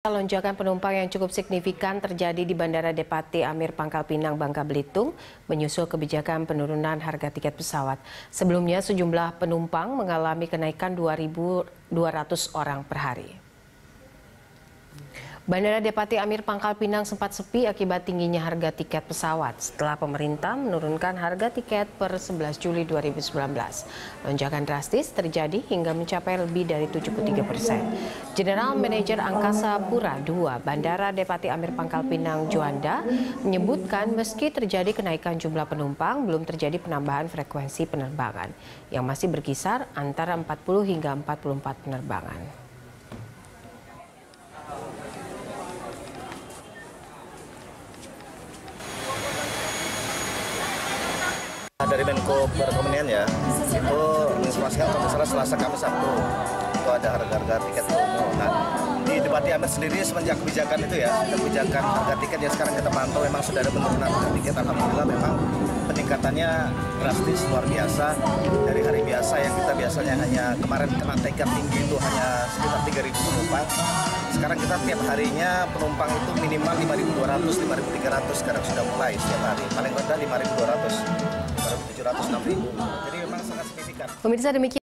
Lonjakan penumpang yang cukup signifikan terjadi di Bandara Depati Amir Pangkal Pinang, Bangka Belitung, menyusul kebijakan penurunan harga tiket pesawat. Sebelumnya sejumlah penumpang mengalami kenaikan 2.200 orang per hari. Bandara Depati Amir Pangkal Pinang sempat sepi akibat tingginya harga tiket pesawat setelah pemerintah menurunkan harga tiket per 11 Juli 2019. Lonjakan drastis terjadi hingga mencapai lebih dari 73 persen. General Manager Angkasa Pura II Bandara Depati Amir Pangkal Pinang Juanda menyebutkan meski terjadi kenaikan jumlah penumpang, belum terjadi penambahan frekuensi penerbangan yang masih berkisar antara 40 hingga 44 penerbangan. Dari Menko Perekonomian ya itu menginformasikan kalau misalnya Selasa Kamis Sabtu itu ada harga-harga tiket promo. Nah di debat di Amer sendiri semenjak kebijakan itu ya kebijakan harga tiket yang sekarang kita pantau memang sudah ada penurunan harga tiket. Alhamdulillah memang peningkatannya drastis luar biasa dari hari biasa yang kita biasanya hanya kemarin kena tiket tinggi itu hanya sekitar 3.000 penumpang sekarang kita tiap harinya penumpang itu minimal 5.200, 5.300 sekarang sudah mulai setiap hari paling rendah 5.200 706 ribu. Jadi memang sangat signifikan. Pemirsa demikian